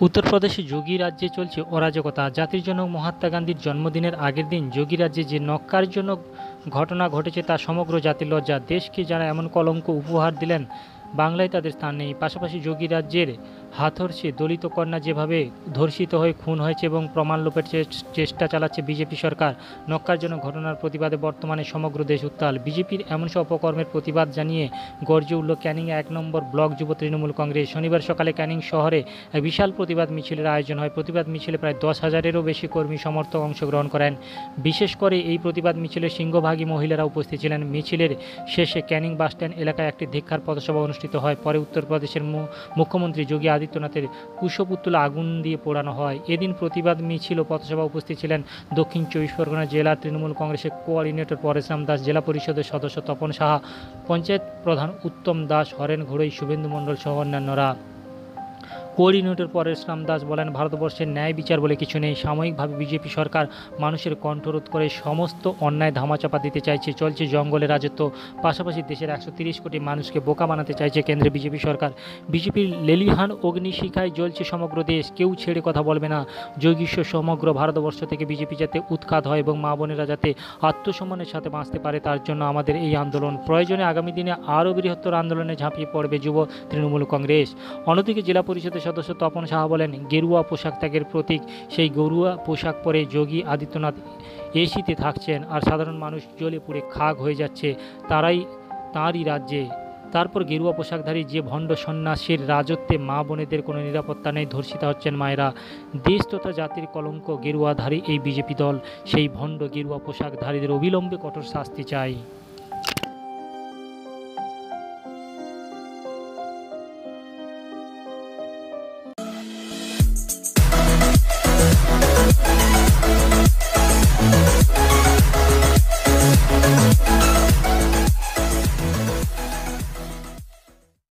উত্তরপ্রদেশে যোগী রাজ্যে চলছে অরাজকতা। জাতির জনক মহাত্মা গান্ধীর জন্মদিনের আগের দিন যোগী রাজ্যে যে নক্কারজনক ঘটনা ঘটেছে তা সমগ্র জাতির লজ্জা। দেশকে যারা এমন কলঙ্ক উপহার দিলেন, বাংলায় তাদের স্থান নেই। পাশাপাশি যোগী রাজ্যের হাথরসে দলিত কন্যা যেভাবে ধর্ষিত হয়ে খুন হয়েছে এবং প্রমাণ লোপের চেষ্টা চালাচ্ছে বিজেপি সরকার, নক্কারজনক ঘটনার প্রতিবাদে বর্তমানে সমগ্র দেশ উত্তাল। বিজেপির এমন সব অপকর্মের প্রতিবাদ জানিয়ে গর্জে উঠল ক্যানিং এক নম্বর ব্লক যুব তৃণমূল কংগ্রেস। শনিবার সকালে ক্যানিং শহরে এক বিশাল প্রতিবাদ মিছিলের আয়োজন হয়। প্রতিবাদ মিছিলে প্রায় দশ হাজারেরও বেশি কর্মী সমর্থক অংশগ্রহণ করেন। বিশেষ করে এই প্রতিবাদ মিছিলে সিংহভাগী মহিলারা উপস্থিত ছিলেন। মিছিলের শেষে ক্যানিং বাসস্ট্যান্ড এলাকায় একটি ধিক্ষার পথসভা অনুষ্ঠিত হয়। পরে উত্তরপ্রদেশের মুখ্যমন্ত্রী যোগী আদিত্যনাথের কুশপুতুলা আগুন দিয়ে পোড়ানো হয়। এদিন প্রতিবাদ মিছিল পথসভা উপস্থিত ছিলেন দক্ষিণ চব্বিশ পরগনা জেলা তৃণমূল কংগ্রেসের কোঅর্ডিনেটর পরেশরাম দাস, জেলা পরিষদের সদস্য তপন সাহা, পঞ্চায়েত প্রধান উত্তম দাস, হরেন ঘোড়ই, শুভেন্দু মণ্ডল সহ অন্যান্যরা। কোঅর্ডিনেটর পরেশরাম দাস বলেন ভারতবর্ষের ন্যায় বিচার বলে কিছু নেই। সাময়িকভাবে বিজেপি সরকার মানুষের কণ্ঠরোধ করে সমস্ত অন্যায় ধামাচাপা দিতে চাইছে। চলছে জঙ্গলে রাজত্ব। পাশাপাশি দেশের একশো কোটি মানুষকে বোকা বানাতে চাইছে কেন্দ্রে বিজেপি সরকার। বিজেপির লেলিহান অগ্নিশিখায় জ্বলছে সমগ্র দেশ। কেউ ছেড়ে কথা বলবে না। যোগীশ্ব সমগ্র ভারতবর্ষ থেকে বিজেপি যাতে উৎখাত হয় এবং মা বোনেরা যাতে আত্মসম্মানের সাথে বাঁচতে পারে, তার জন্য আমাদের এই আন্দোলন প্রয়োজনে আগামী দিনে আরও বৃহত্তর আন্দোলনে ঝাঁপিয়ে পড়বে যুব তৃণমূল কংগ্রেস। অন্যদিকে জেলা পরিষদের সদস্য তপন সাহা বলেন, গেরুয়া পোশাক ত্যাগের প্রতীক। সেই গরুয়া পোশাক পরে যোগী আদিত্যনাথ এসিতে থাকছেন আর সাধারণ মানুষ জ্বলে পুড়ে খাগ হয়ে যাচ্ছে। তারাই তাঁরই রাজ্যে। তারপর গেরুয়া পোশাকধারী যে ভণ্ড সন্ন্যাসীর রাজত্বে মা বোনেদের কোনো নিরাপত্তা নেই, ধর্ষিতা হচ্ছেন মায়েরা। দেশ তথা জাতির কলঙ্ক গেরুয়াধারী এই বিজেপি দল। সেই ভণ্ড গেরুয়া পোশাকধারীদের অবিলম্বে কঠোর শাস্তি চাই।